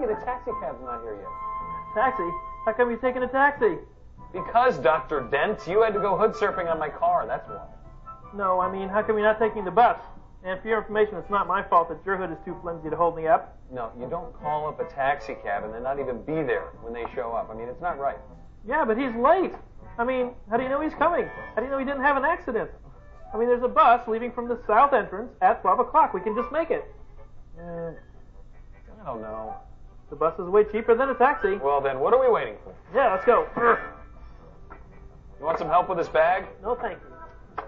lucky the taxi cab's not here yet. Taxi? How come you're taking a taxi? Because, Dr. Dent, you had to go hood surfing on my car, that's why. No, I mean, how come you're not taking the bus? And for your information, it's not my fault that your hood is too flimsy to hold me up. No, you don't call up a taxi cab and then not even be there when they show up. I mean, it's not right. Yeah, but he's late. I mean, how do you know he's coming? How do you know he didn't have an accident? I mean, there's a bus leaving from the south entrance at 12 o'clock. We can just make it. Eh, I don't know. The bus is way cheaper than a taxi. Well, then, what are we waiting for? Yeah, let's go. You want some help with this bag? No, thank you.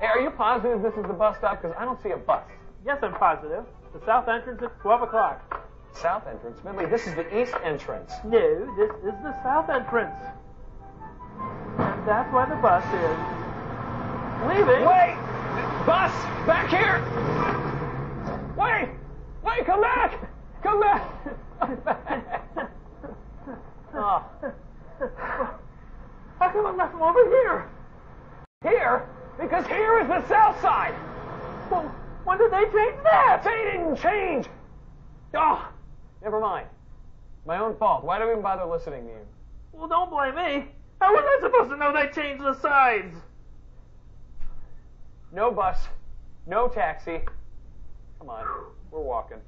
Hey, are you positive this is the bus stop? Because I don't see a bus. Yes, I'm positive. The south entrance at 12 o'clock. South entrance? Smedley, this is the east entrance. No, this is the south entrance. And that's why the bus is leaving. Wait! Bus! Back here! Wait! Wait, come back! Come back! oh. How come I left him over here? Here? Because here is the south side! Well, when did they change that? They didn't change! Oh, never mind. My own fault. Why do we even bother listening to you? Well, don't blame me. How was I supposed to know they changed the sides? No bus, no taxi. Come on, we're walking.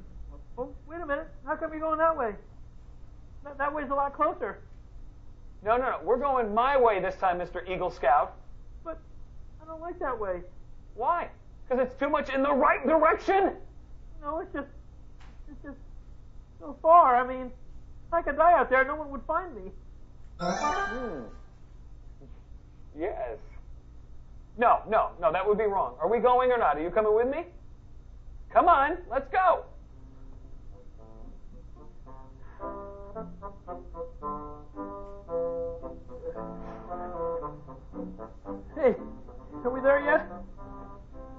Oh, wait a minute. How come you're going that way? That, that way's a lot closer. No, no, no. We're going my way this time, Mr. Eagle Scout. But I don't like that way. Why? Because it's too much in the right direction? No, it's just, it's just so far. I mean, if I could die out there, no one would find me. Hmm. Yes. No, no, no, that would be wrong. Are we going or not? Are you coming with me? Come on, let's go. Hey, are we there yet?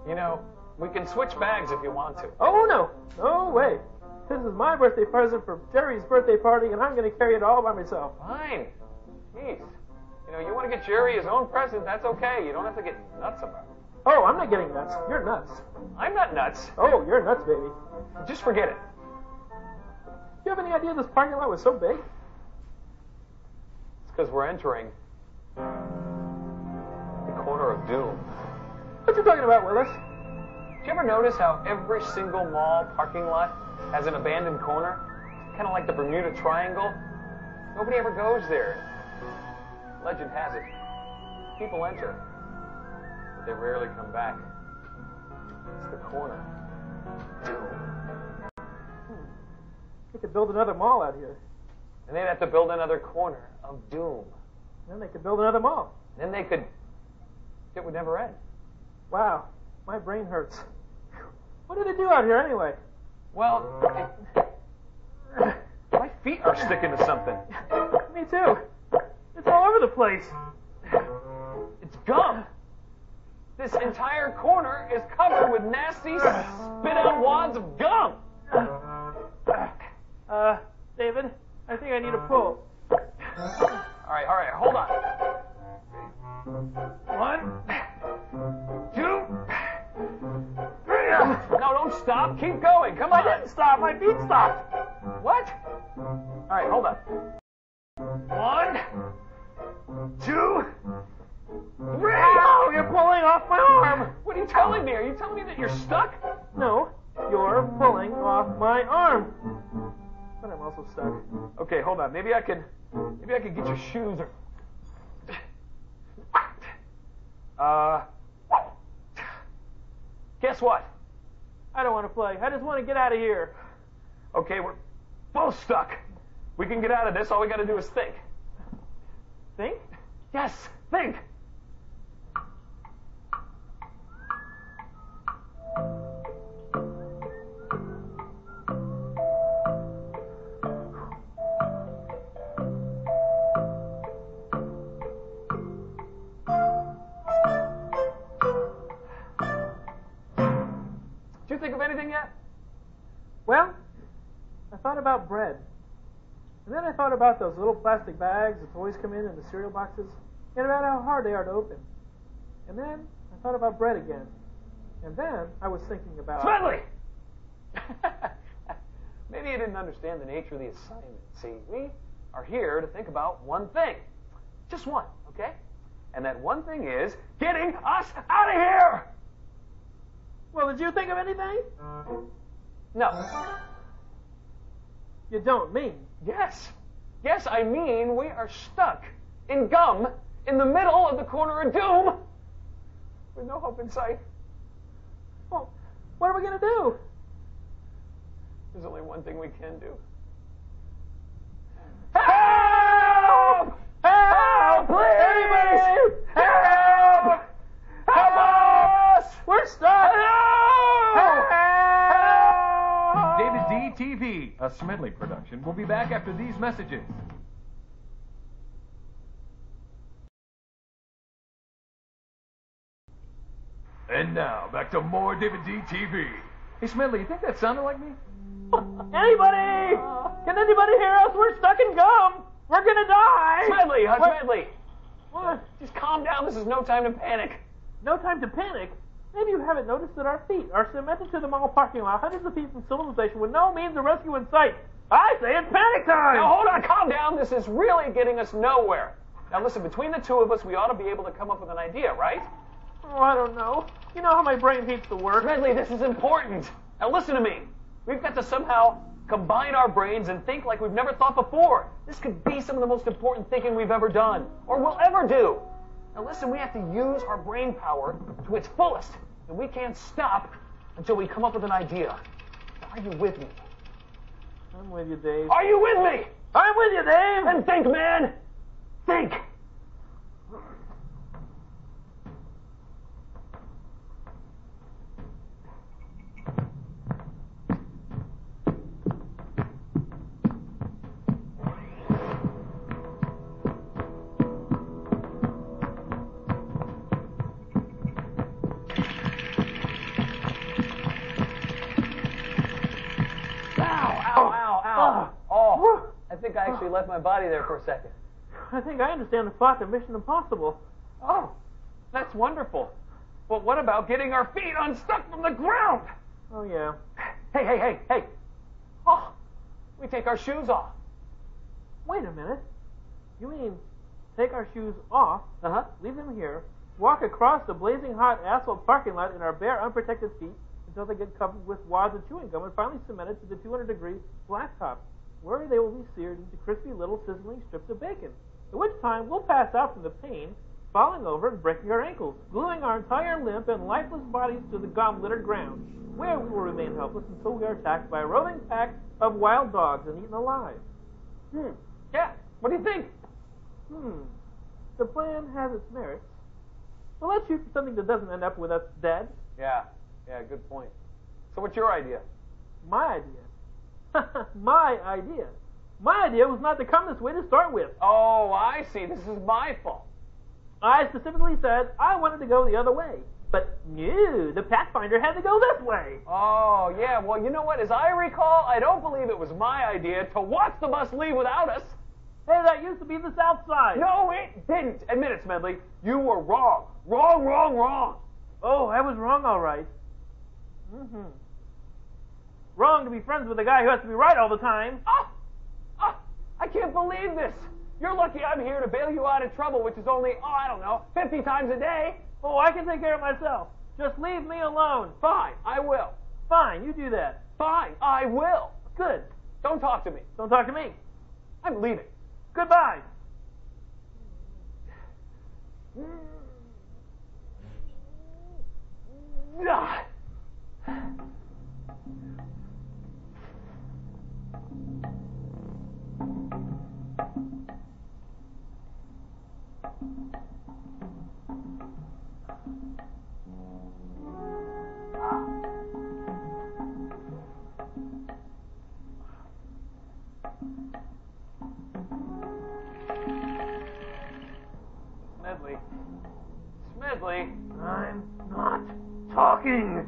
You know, we can switch bags if you want to. Oh no, no way. This is my birthday present for Jerry's birthday party, and I'm going to carry it all by myself. Fine. Jeez. You know, you want to get Jerry his own present, that's okay. You don't have to get nuts about it. Oh, I'm not getting nuts. You're nuts. I'm not nuts. Oh, you're nuts, baby. Just forget it. Do you have any idea this parking lot was so big? It's because we're entering the corner of doom. What you talking about, Willis? Did you ever notice how every single mall parking lot has an abandoned corner? Kind of like the Bermuda Triangle. Nobody ever goes there. Legend has it, people enter, but they rarely come back. It's the corner. Doom. We could build another mall out here. And they'd have to build another corner of doom. Then they could build another mall. Then they could. It would never end. Wow, my brain hurts. What did they do out here anyway? Well, it, my feet are sticking to something. Me too. It's all over the place. It's gum. This entire corner is covered with nasty, spit out wads of gum. Uh, David, I think I need a pull. All right, all right, hold on. One, two, three. No, don't stop. Keep going. Come on. I didn't stop. My feet stopped. What? All right, hold on. One, two, three. Ow, you're pulling off my arm. What are you telling me? Are you telling me that you're stuck? Okay, hold on. Maybe I could, maybe I could get your shoes or. Uh. Guess what? I don't want to play. I just want to get out of here. Okay, we're both stuck. We can get out of this. All we got to do is think. Think? Yes, think. Think of anything yet? Well, I thought about bread. And then I thought about those little plastic bags the toys come in and the cereal boxes, and about how hard they are to open. And then I thought about bread again. And then I was thinking about. Smedley! Maybe you didn't understand the nature of the assignment. See, we are here to think about one thing. Just one, okay? And that one thing is getting us out of here! Well, did you think of anything? No. You don't mean. Yes. Yes, I mean we are stuck in gum in the middle of the corner of doom with no hope in sight. Well, what are we going to do? There's only one thing we can do. Help! Help, please! Help! Help us! We're stuck! Help! Help! David D. TV, a Smedley production, We'll be back after these messages. And now, back to more David D. TV. Hey, Smedley, you think that sounded like me? Anybody? Can anybody hear us? We're stuck in gum. We're gonna die. Smedley, uh, What? Smedley, What? just calm down. This is no time to panic. No time to panic. Maybe you haven't noticed that our feet are cemented to the mall parking lot, hundreds of feet from civilization, with no means of rescue in sight. I say it's panic time. Now hold on, calm down. This is really getting us nowhere. Now listen, between the two of us, we ought to be able to come up with an idea, right? Oh, I don't know. You know how my brain hates the work. Smedley, this is important. Now listen to me. We've got to somehow combine our brains and think like we've never thought before. This could be some of the most important thinking we've ever done, or will ever do. Now listen, we have to use our brain power to its fullest, and we can't stop until we come up with an idea. Are you with me? I'm with you, Dave. Are you with me? I'm with you, Dave. And think, man. Think. Actually left my body there for a second. I think I understand the plot to Mission Impossible. Oh, that's wonderful. But what about getting our feet unstuck from the ground? Oh yeah. Hey, hey, hey, hey. Oh, we take our shoes off. Wait a minute. You mean take our shoes off, Uh huh. leave them here, walk across the blazing hot asphalt parking lot in our bare, unprotected feet until they get covered with wads of chewing gum and finally cemented to the 200 degree blacktop, where they will be seared into crispy little sizzling strips of bacon. At which time we'll pass out from the pain, falling over and breaking our ankles, gluing our entire limp and lifeless bodies to the gum littered ground, where we will remain helpless until we are attacked by a roving pack of wild dogs and eaten alive. Hmm. Yeah. What do you think? Hmm. The plan has its merits. Well, let's shoot for something that doesn't end up with us dead. Yeah. Yeah. Good point. So, what's your idea? My idea. my idea. My idea was not to come this way to start with. Oh, I see. This is my fault. I specifically said I wanted to go the other way. But no, the Pathfinder had to go this way. Oh, yeah. Well, you know what? As I recall, I don't believe it was my idea to watch the bus leave without us. Hey, that used to be the South Side. No, it didn't. Admit it, Smedley. You were wrong. Wrong, wrong, wrong. Oh, I was wrong, all right. Mm-hmm. Wrong to be friends with a guy who has to be right all the time. Oh, oh, I can't believe this. You're lucky I'm here to bail you out of trouble, which is only, oh, I don't know, 50 times a day. Oh, I can take care of myself. Just leave me alone. Fine, I will. Fine, you do that. Fine, I will. Good. Don't talk to me. Don't talk to me. I'm leaving. Goodbye. Ah. Smedley. I'm not talking.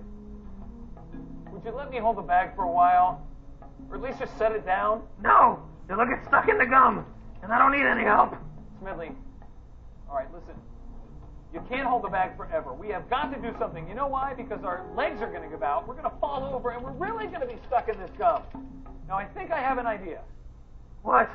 would you let me hold the bag for a while? Or at least just set it down? No, it'll get stuck in the gum, and I don't need any help. Smedley, all right, listen. You can't hold the bag forever. We have got to do something. You know why? Because our legs are going to give out. We're going to fall over, and we're really going to be stuck in this gum. Now, Now I think I have an idea. What?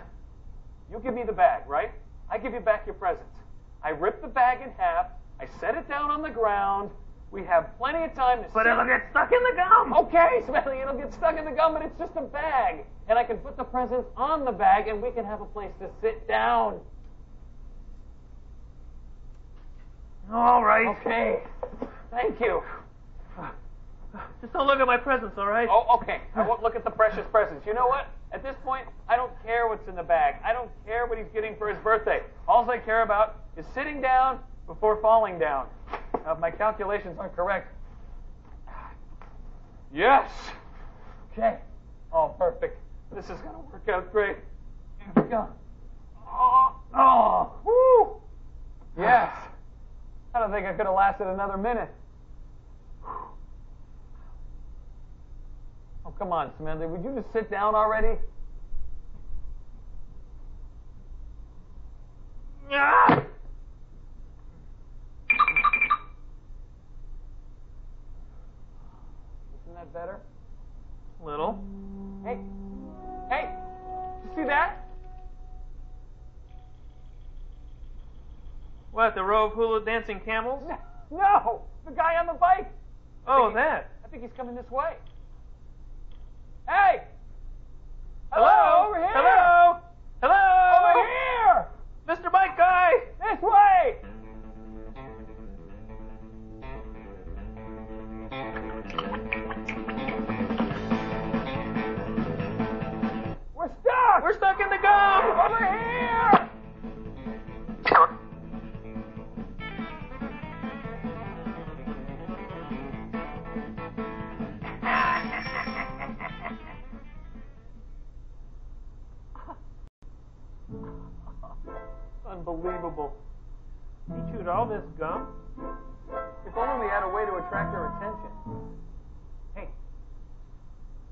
You give me the bag, right? I give you back your presents. I rip the bag in half. I set it down on the ground. We have plenty of time to But it'll get stuck in the gum. Okay, Smelly, it'll get stuck in the gum, but it's just a bag. And I can put the presents on the bag, and we can have a place to sit down. All right. Okay. Thank you. Just don't look at my presents, all right? Oh, okay. I won't look at the precious presents. You know what? At this point, I don't care what's in the bag. I don't care what he's getting for his birthday. All I care about is sitting down before falling down. Now, if my calculations aren't correct. Yes. Okay. Oh, perfect. This is going to work out great. Here we go. Oh, oh, whoo. Yes. I don't think I could have lasted another minute. Oh, come on, Samantha, Would you just sit down already? Ah! Isn't that better? Little. Hey, hey, you see that? What, the row of hula dancing camels? No, the guy on the bike. Oh, that. I think he's coming this way. Hey! Hello? Over here! Hello? Hello? Over here! Mr. Bike Guy! This way! We're stuck! We're stuck in the gum! over here! Unbelievable. He chewed all this gum? If only we had a way to attract their attention. Hey,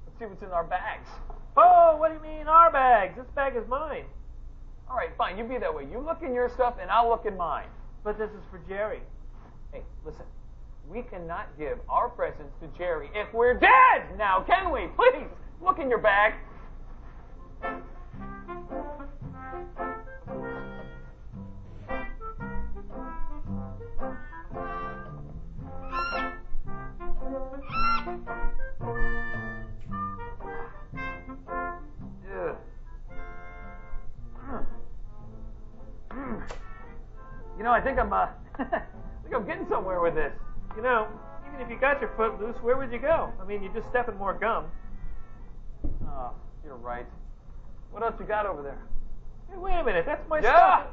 let's see what's in our bags. Oh, what do you mean our bags? This bag is mine. All right, fine. You be that way. You look in your stuff, and I'll look in mine. But this is for Jerry. Hey, listen. We cannot give our presents to Jerry if we're dead. Now, can we? Please look in your bag. Know, I think I'm uh, I think I'm getting somewhere with this. You know, even if you got your foot loose, where would you go? I mean, you just step in more gum. Oh, you're right. What else you got over there? Hey, wait a minute, that's my Yeah, stuff.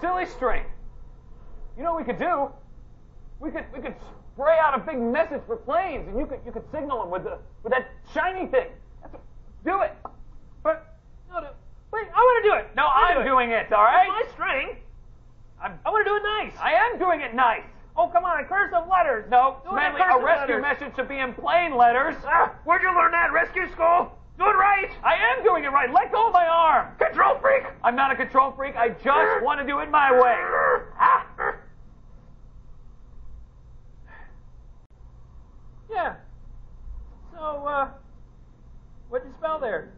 silly string. You know what we could do? We could we could spray out a big message for planes, and you could you could signal them with the with that shiny thing. That's what, do it. But, no, no, wait, I want to do it. No, I'm do doing it. All right. My string. I'm, I want to do it nice. I am doing it nice. oh, come on, cursive letters. No, Do Smedley, a rescue letters. message should be in plain letters. Ah, where'd you learn that? Rescue school? Do it right. I am doing it right. Let go of my arm. Control freak. I'm not a control freak. I just want to do it my way. Ah. Yeah. So, uh, what'd you spell there?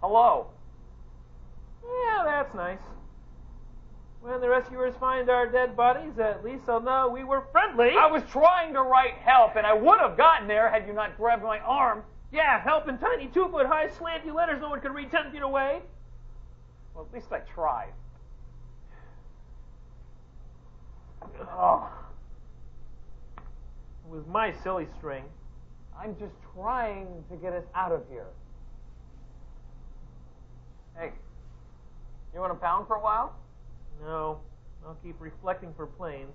Hello. Yeah, that's nice. When the rescuers find our dead bodies, at least they'll know we were friendly. I was trying to write help, and I would have gotten there had you not grabbed my arm. Yeah, help in tiny two foot high slanty letters no one could read ten feet away. Well, at least I tried. Oh, It was my silly string. I'm just trying to get us out of here. Hey, you want to pound for a while? No, I'll keep reflecting for planes.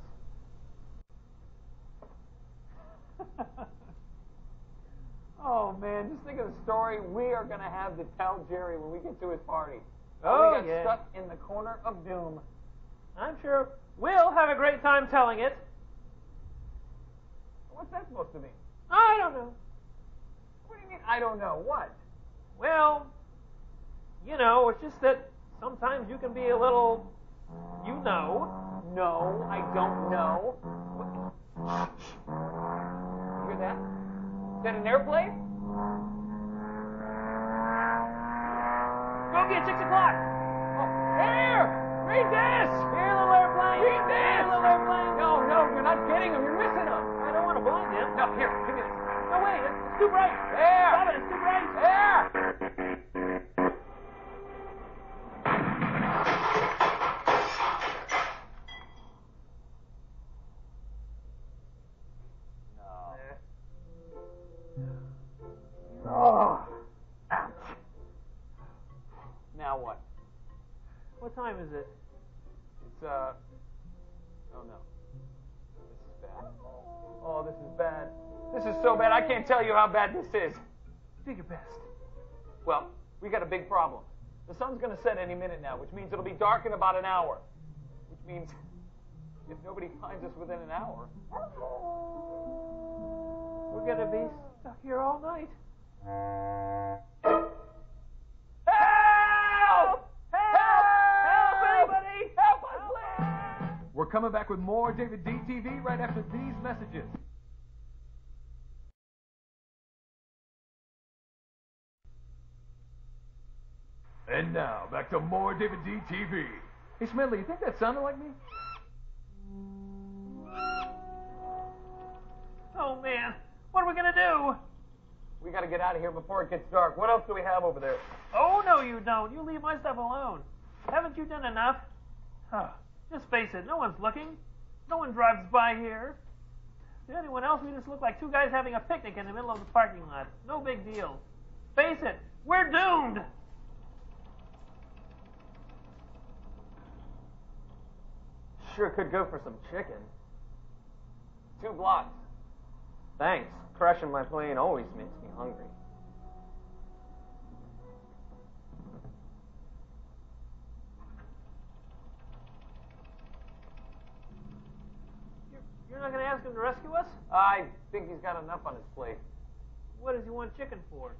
oh man, just think of the story we are going to have to tell Jerry when we get to his party. Oh, we got yeah. stuck in the corner of doom. I'm sure we'll have a great time telling it. What's that supposed to mean? I don't know. What do you mean? I don't know. What? Well, you know, it's just that sometimes you can be a little, you know. No, I don't know. What? You hear that? Is that an airplane? Go get six o'clock. Oh, Here! Read this! Here, little airplane. Read this! Here, little airplane. No, no, you're not getting them. You're missing them. I don't want to blind him. No, here, give me this. No, wait. It's, it's too bright. There! Stop it. It's too bright. There! Is it? It's, uh. Oh no. This is bad. Oh, this is bad. This is so bad. I can't tell you how bad this is. Do your best. Well, we got a big problem. The sun's going to set any minute now, which means it'll be dark in about an hour. Which means if nobody finds us within an hour, We're gonna be stuck here all night. We're coming back with more David DTV right after these messages. And now, back to more David DTV. Hey, Smedley, you think that sounded like me? Oh man, what are we gonna do? We got to get out of here before it gets dark. What else do we have over there? Oh no, you don't. You leave my stuff alone. Haven't you done enough? Huh. Just face it. No one's looking. No one drives by here. To anyone else, we just look like two guys having a picnic in the middle of the parking lot. No big deal. Face it. We're doomed. Sure could go for some chicken. Two blocks. Thanks. Crashing my plane always makes me hungry. You're, not going to ask him to rescue us? I think he's got enough on his plate. What does he want chicken for?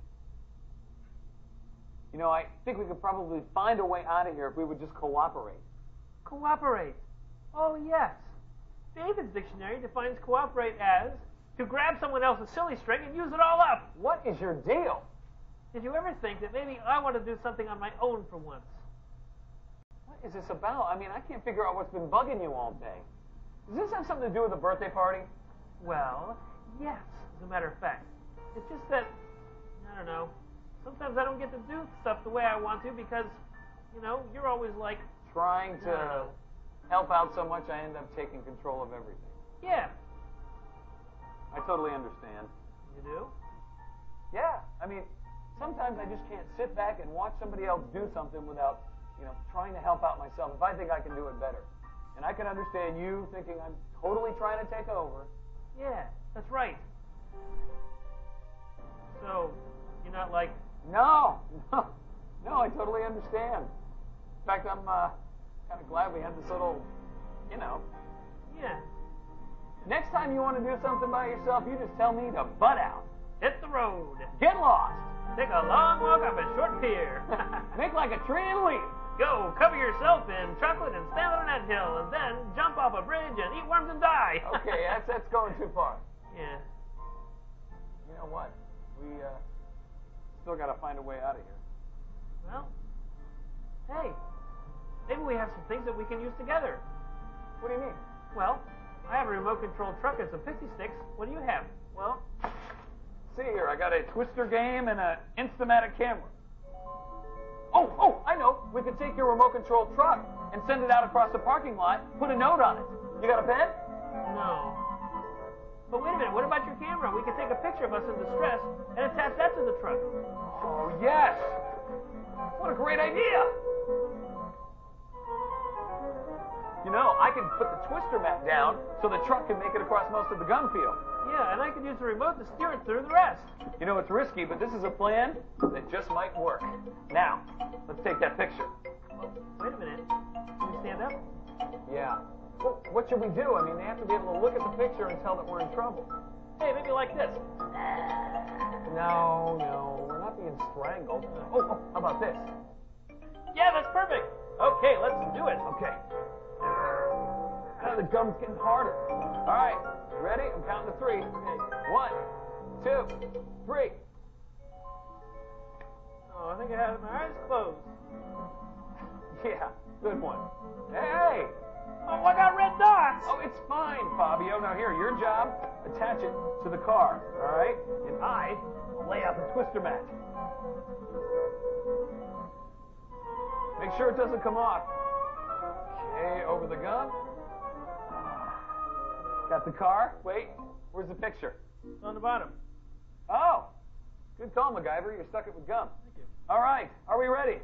You know, I think we could probably find a way out of here if we would just cooperate. Cooperate. Oh, yes. David's dictionary defines cooperate as to grab someone else's silly string and use it all up. What is your deal? Did you ever think that maybe I want to do something on my own for once? What is this about? I mean, I can't figure out what's been bugging you all day. Does this have something to do with the birthday party? Well, yes, as a matter of fact. It's just that, I don't know, sometimes I don't get to do stuff the way I want to because, you know, you're always like, Trying to help out so much, I end up taking control of everything. yeah, I totally understand. you do? Yeah, I mean, sometimes I just can't sit back and watch somebody else do something without, you know, trying to help out myself if I think I can do it better. And I can understand you thinking I'm totally trying to take over. Yeah, that's right. So, you're not like, No, no, no, I totally understand. In fact, I'm uh, kind of glad we had this little, you know. yeah, Next time you want to do something by yourself, you just tell me to butt out. hit the road. Get lost. Take a long walk up a short pier. Make like a tree and leave. Go cover yourself in chocolate and stand on an hill, and then jump off a bridge and eat worms and die. Okay, that's, that's going too far. yeah. You know what? We uh, still got to find a way out of here. Well, hey, maybe we have some things that we can use together. What do you mean? Well, I have a remote controlled truck and some Pixy Stix. What do you have? Well, see here, I got a twister game and an Instamatic camera. Oh, oh, I know. We could take your remote control truck and send it out across the parking lot. Put a note on it. You got a pen? No. But wait a minute, what about your camera? We could take a picture of us in distress and attach that to the truck. Oh, yes. What a great idea. You know, I could put the twister mat down so the truck can make it across most of the gun field. Yeah, and I could use the remote to steer it through the rest. You know, it's risky, but this is a plan that just might work. Now, let's take that picture. Wait a minute. Can we stand up? Yeah. Well, what should we do? I mean, they have to be able to look at the picture and tell that we're in trouble. Hey, maybe like this. No, no, we're not being strangled. Oh, oh, how about this? Yeah, that's perfect. Okay, let's do it. Okay. Ah, the gum's getting harder. All right, ready? I'm counting to three. One, two, three. Oh, I think I had my eyes closed. Yeah, good one. Hey! Oh, I got red dots. Oh, it's fine, Fabio. Now here, your job, attach it to the car, all right? And I will lay out the twister mat. Make sure it doesn't come off. Okay, over the gun. Got the car. Wait, where's the picture? It's on the bottom. Oh, good call, MacGyver. You're stuck it with gum. Thank you. All right, are we ready?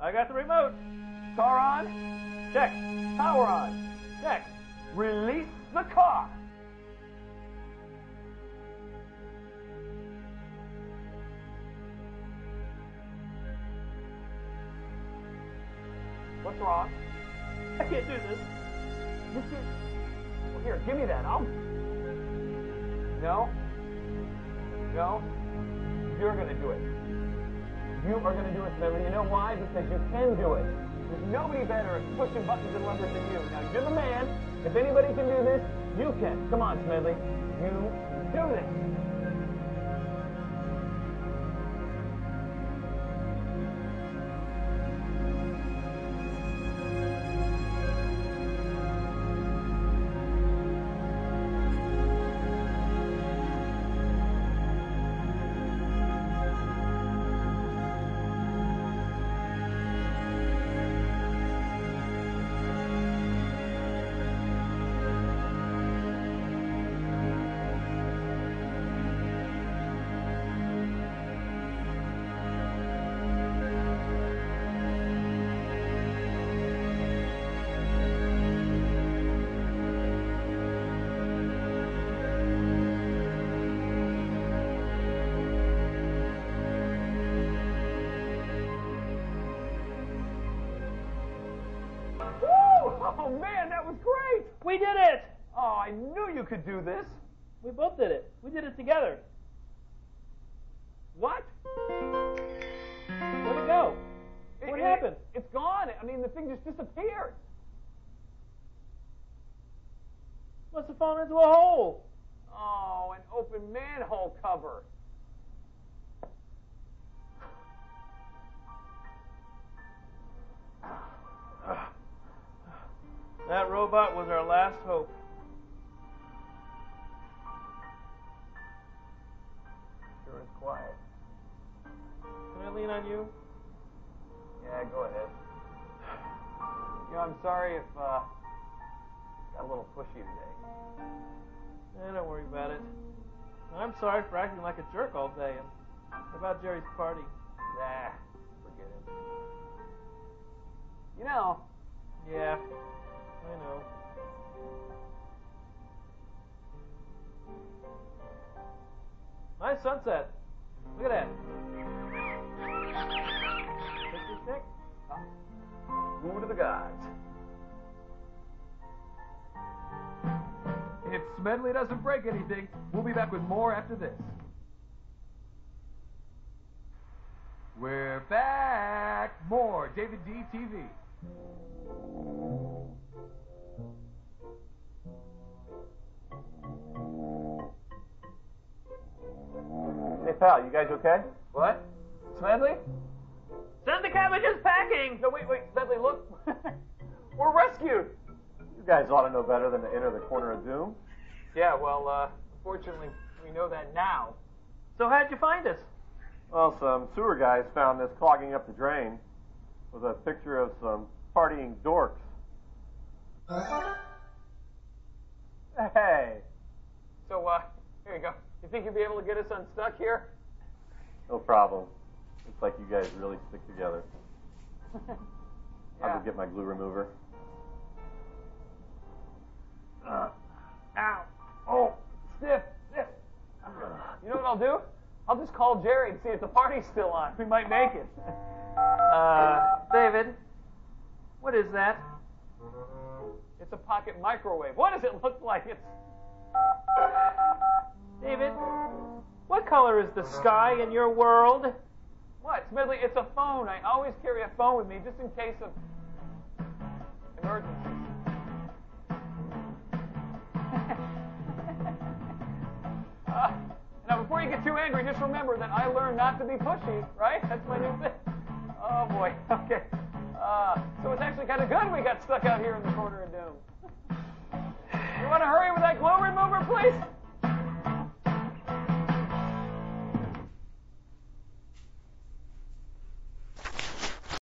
I got the remote. Car on? Check. Power on? Check. Release the car. What's wrong? I can't do this. Well, here, give me that. I'll... No. No. You're going to do it. You are going to do it, Smedley. You know why? Because you can do it. There's nobody better at pushing buttons and levers than you. Now, you're the man. If anybody can do this, you can. Come on, Smedley. You do this. Man, that was great. We did it. Oh, I knew you could do this. We both did it. We did it together. What? Where'd it go? What It- happened? It, it's gone. I mean, the thing just disappeared. Must have fallen into a hole. Oh, an open manhole cover. Ah. That robot was our last hope. Sure is quiet. Can I lean on you? Yeah, go ahead. You know, I'm sorry if uh, got a little pushy today. Eh, don't worry about it. I'm sorry for acting like a jerk all day. And what about Jerry's party? Nah, forget it. You know, Yeah, I know. Nice sunset. Look at that. Picture stick? move to the gods. If Smedley doesn't break anything, we'll be back with more after this. We're back. More David D. TV. Hey, pal, you guys okay? What? Smedley? Send the cabbages packing! No, wait, wait, Smedley, look. We're rescued. You guys ought to know better than to enter the corner of doom. Yeah, well, uh, unfortunately, we know that now. So how'd you find us? Well, some sewer guys found this clogging up the drain with a picture of some partying dorks. Hey, So, uh, here you go. You think you'll be able to get us unstuck here? no problem. Looks like you guys really stick together. I'll Yeah. go get my glue remover. Ow. Oh, stiff, stiff. You know what I'll do? I'll just call Jerry and see if the party's still on. We might make it. Uh, David, what is that? It's a pocket microwave. What does it look like? It's David, what color is the sky in your world? what? Smedley, it's a phone. I always carry a phone with me just in case of emergencies. uh, Now, before you get too angry, just remember that I learned not to be pushy, right? That's my new thing. Oh, boy. Okay. Uh, so it's actually kind of good we got stuck out here in the corner of doom. You want to hurry with that glow remover, please?